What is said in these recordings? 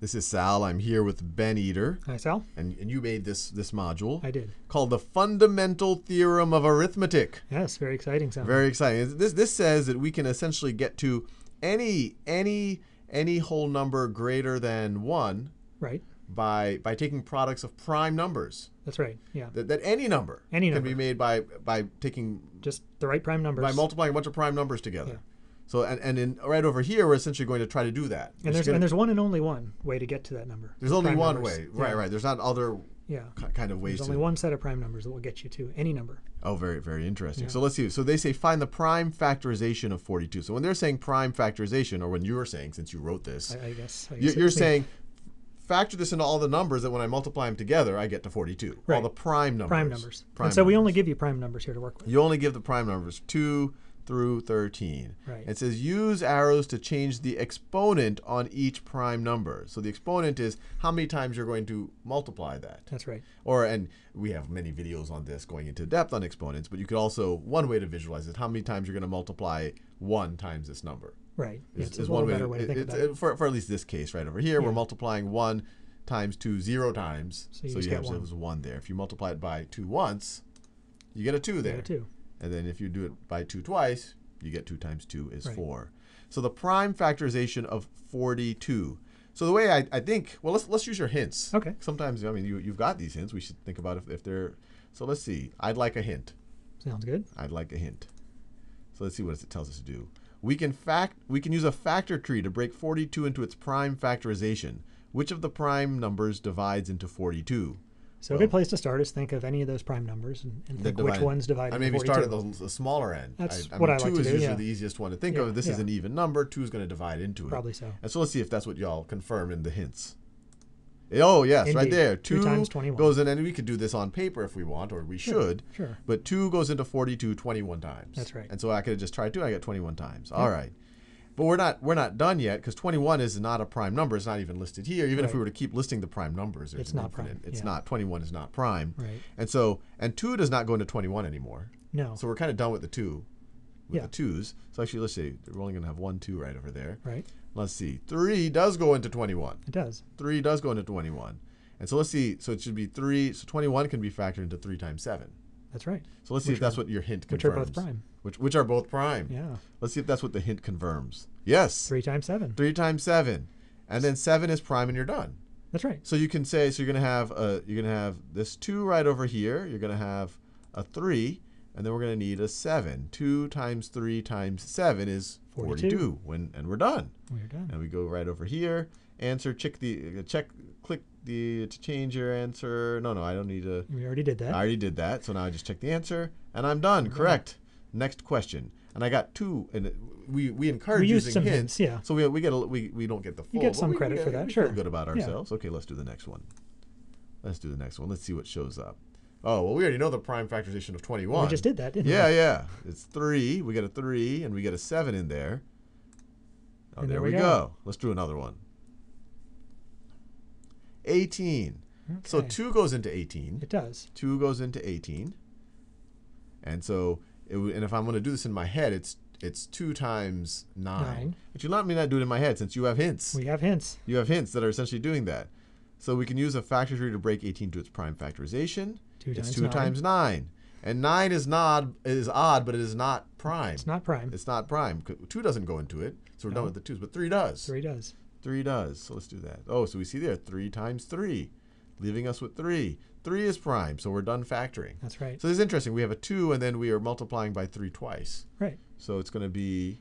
This is Sal. I'm here with Ben Eater, Hi, Sal. and, and you made this this module I did. called the Fundamental Theorem of Arithmetic. Yes, very exciting sound. Very exciting. This this says that we can essentially get to any any any whole number greater than one right. by by taking products of prime numbers. That's right. Yeah. That, that any number Any number. can be made by by taking Just the right prime numbers. by multiplying a bunch of prime numbers together. Yeah. So and and in, right over here, we're essentially going to try to do that. We're and there's and there's one and only one way to get to that number. there's with only one numbers. way. Right, Yeah. right. There's not other Yeah. ki- kind of ways There's to only one set of prime numbers that will get you to any number. Oh, very, very interesting. Yeah. So let's see. So they say find the prime factorization of 42. So when they're saying prime factorization, or when you're saying, since you wrote this, I, I guess. I guess you're me. saying factor this into all the numbers that when I multiply them together, I get to 42. All Right. the prime numbers. prime numbers. Prime and so we only give you prime numbers here to work with. You only give the prime numbers 2 through 13. Right. It says use arrows to change the exponent on each prime number. So the exponent is how many times you're going to multiply that. That's right. Or and we have many videos on this going into depth on exponents, but you could also one way to visualize it: how many times you're going to multiply one times this number. Right. Is, it's is a one way, better way to it- think it's- about it. for, for at least this case right over here. We're multiplying one times two zero times, So you just have get one. those one there. If you multiply it by two once, you get a two there. There too. And then if you do it by two twice, you get two times two is Right. four. So the prime factorization of 42. So the way I, I think, well, let's let's use your hints. Okay. Sometimes I mean you you've got these hints. We should think about if, if they're. So let's see. I'd like a hint. Sounds good. I'd like a hint. So let's see what it tells us to do. We can fact we can use a factor tree to break 42 into its prime factorization. Which of the prime numbers divides into 42? So a good place to start is think of any of those prime numbers and, and think which ones divide I into maybe 42. start at the, the smaller end. That's I, I what mean, I like two is do, usually yeah. the easiest one to think Yeah, of. This is an even number. Two is going to divide into it. Probably so. And so let's see if that's what y'all confirm in the hints. Eh, oh yes, right there. Two Two times 21. goes in, and we could do this on paper if we want, or we should. Sure. But two goes into 42 21 times. That's right. And so I could have just tried two. I got 21 times. All right. But we're not we're not done yet because 21 is not a prime number. It's not even listed here. Even if we were to keep listing the prime numbers, It's not infinite. prime, It's yeah. not 21 is not prime. Right. And so and two does not go into 21 anymore. No. So we're kind of done with the two, with Yeah. the twos. So actually, let's see. We're only going to have one two right over there. right. Let's see. Three does go into 21. It does. Three does go into 21. And so let's see. So it should be three. So 21 can be factored into three times seven. That's right. So let's see if that's what your hint confirms. Which are both prime. Which which are both prime. Yeah. Let's see if that's what the hint confirms. Yes. Three times seven. Three times seven, and then seven is prime, and you're done. That's right. So you can say so you're gonna have a you're gonna have this two right over here. You're gonna have a three, and then we're gonna need a seven. Two times three times seven is 42. 42. When and we're done. We're done. And we go right over here. Answer. Check the uh, check. Click the uh, to change your answer. No, no, I don't need to. We already did that. I already did that. So now I just check the answer, and I'm done. Correct. Next question. And I got two. And we we encourage We using some hints. hints, yeah. So we, we get a, we we don't get the full. You get some we- credit we- for that, we sure. Feel good about Yeah. ourselves. Okay, let's do the next one. Let's do the next one. Let's see what shows up. Oh well, we already know the prime factorization of 21. We just did that, didn't Yeah, we? yeah. It's three. We get a three, and we get a seven in there. Oh, And there, there we go. go. Let's do another one. 18. So 2 goes into 18. It does. 2 goes into 18. And so, it, and if I'm going to do this in my head, it's it's 2 times 9. Nine. But you let me not do it in my head since you have hints. We have hints. you have hints that are essentially doing that. So we can use a factor tree to break 18 to its prime factorization. Two it's times 2 nine. times 9. And 9 is not is odd, but it is not prime. It's not prime. It's not prime. Two doesn't go into it, so we're done with the twos. But three does. Three does. Three does. So let's do that. Oh, so we see there three times three, leaving us with three. Three is prime, so we're done factoring. That's right. So this is interesting. We have a two, and then we are multiplying by three twice. Right. So it's going to be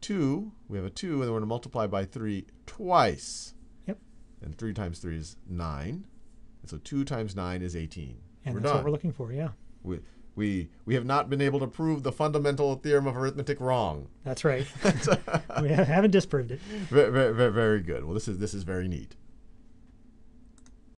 two. We have a two, and then we're going to multiply by three twice. Yep. And three times three is nine. And so two times nine is eighteen. And we're that's done. what we're looking for. Yeah. we, we we have not been able to prove the fundamental theorem of arithmetic wrong. That's right. we haven't disproved it. very, very, very good. Well, this is this is very neat.